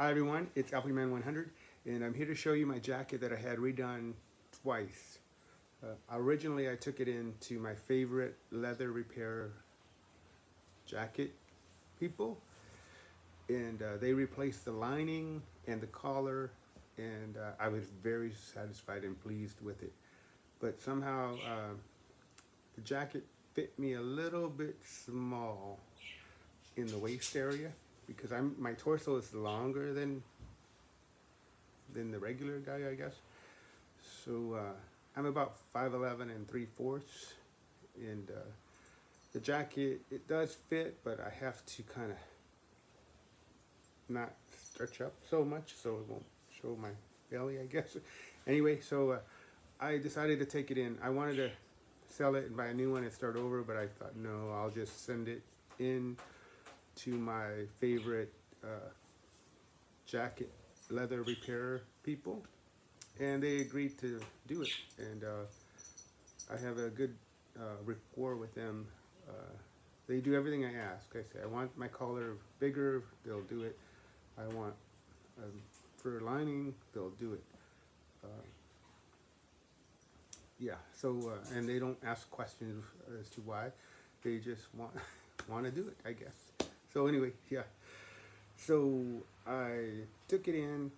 Hi everyone, it's alfyman100 and I'm here to show you my jacket that I had redone twice. Uh, originally I took it into my favorite leather repair jacket people and uh, they replaced the lining and the collar and uh, I was very satisfied and pleased with it. But somehow uh, the jacket fit me a little bit small in the waist area because I'm my torso is longer than than the regular guy, I guess. So uh, I'm about 5'11 and 3 fourths, and uh, the jacket it does fit, but I have to kind of not stretch up so much so it won't show my belly, I guess. Anyway, so uh, I decided to take it in. I wanted to sell it and buy a new one and start over, but I thought no, I'll just send it in to my favorite uh, jacket leather repair people and they agreed to do it. And uh, I have a good uh, rapport with them. Uh, they do everything I ask. I say I want my collar bigger they'll do it. I want um, for lining they'll do it. Uh, yeah so uh, and they don't ask questions as to why. They just want want to do it I guess so anyway, yeah. So I took it in.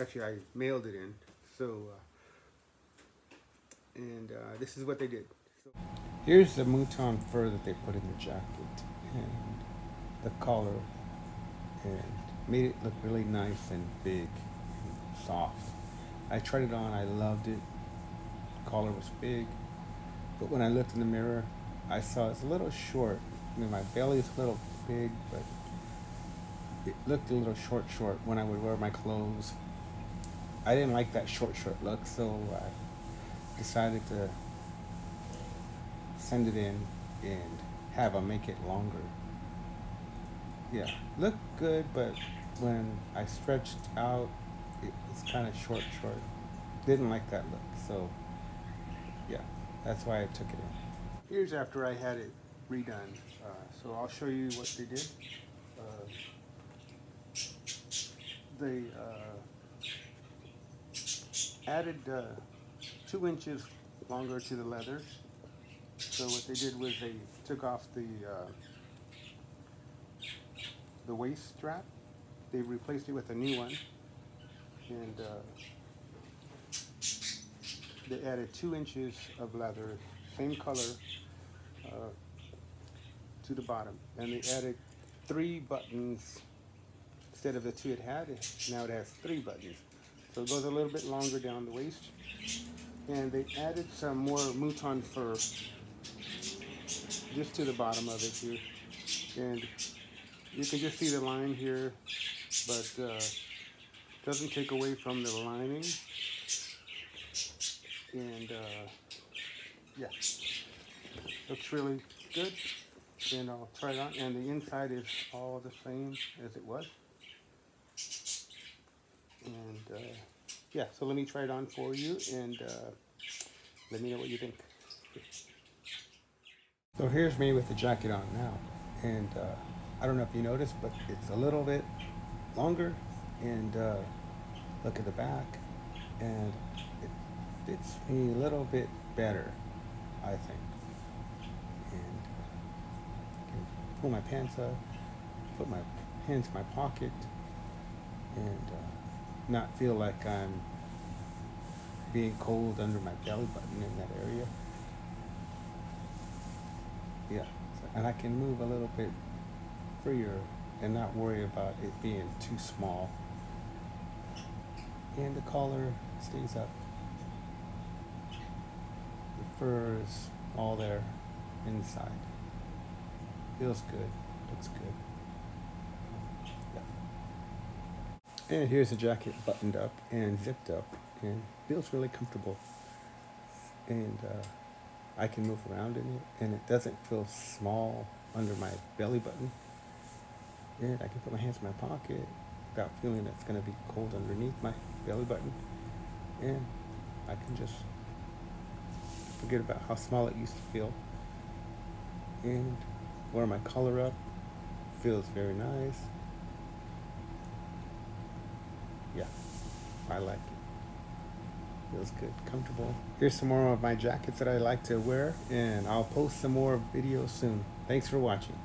Actually, I mailed it in. So, uh, and uh, this is what they did. So, here's the mouton fur that they put in the jacket and the collar and made it look really nice and big and soft. I tried it on. I loved it. The collar was big. But when I looked in the mirror, I saw it's a little short. I mean, my belly is a little big, but it looked a little short, short when I would wear my clothes. I didn't like that short, short look, so I decided to send it in and have them make it longer. Yeah, looked good, but when I stretched out, it was kind of short, short. Didn't like that look, so yeah, that's why I took it in. Here's after I had it redone. Uh, so I'll show you what they did. Uh, they uh, added uh, two inches longer to the leather. So what they did was they took off the the waist strap. They replaced it with a new one, and they added two inches of leather, same color, uh, to the bottom. And they added three buttons instead of the two it had. Now it has three buttons. So it goes a little bit longer down the waist. And they added some more mouton fur just to the bottom of it here. And you can just see the line here, but uh, doesn't take away from the lining. And uh, yeah, looks really good and I'll try it on. And the inside is all the same as it was. And uh, yeah, so let me try it on for you and uh, let me know what you think. So here's me with the jacket on now. And uh, I don't know if you noticed, but it's a little bit longer. And uh, look at the back. And it fits me a little bit better, I think. Pull my pants up, put my hands in my pocket, and uh, not feel like I'm being cold under my belly button in that area. Yeah, and I can move a little bit freer and not worry about it being too small. And the collar stays up. The fur is all there inside. Feels good. Looks good. Yeah. And here's the jacket buttoned up and zipped up and feels really comfortable. And uh, I can move around in it and it doesn't feel small under my belly button. And I can put my hands in my pocket without feeling that it's going to be cold underneath my belly button. And I can just forget about how small it used to feel. And wear my collar up. Feels very nice. yeah, I like it. Feels good, comfortable. Here's some more of my jackets that I like to wear, and I'll post some more videos soon. Thanks for watching.